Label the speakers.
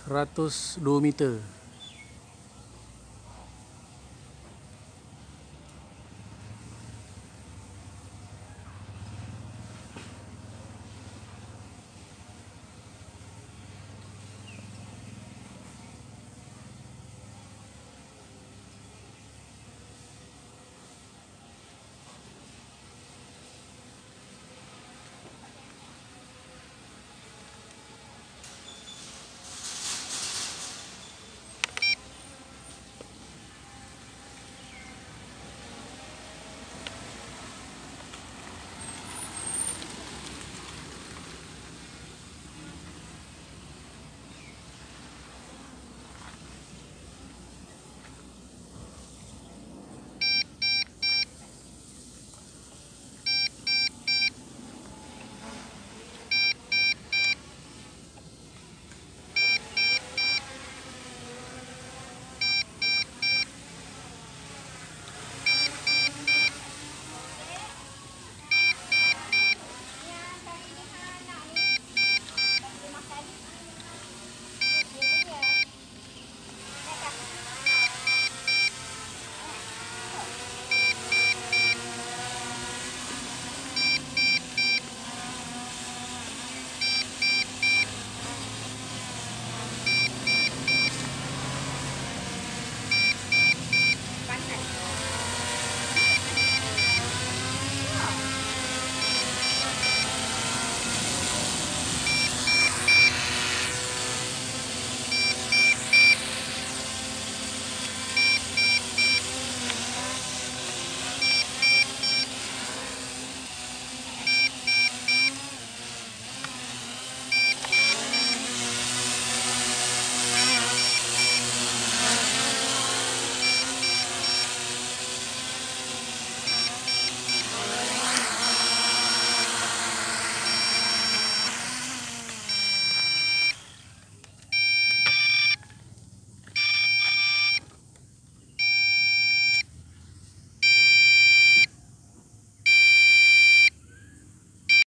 Speaker 1: 102 meter.